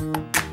Verse.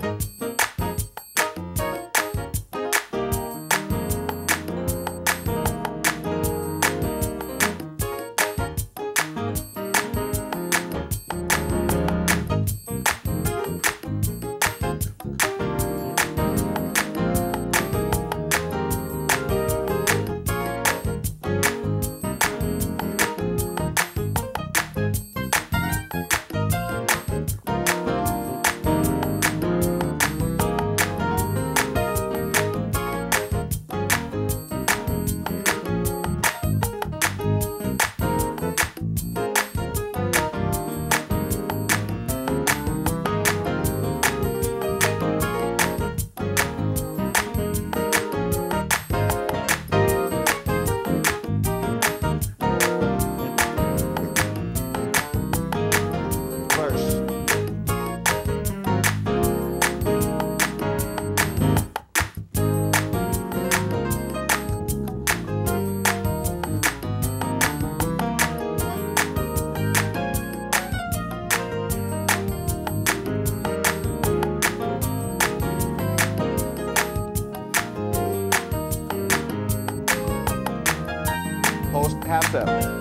Half step.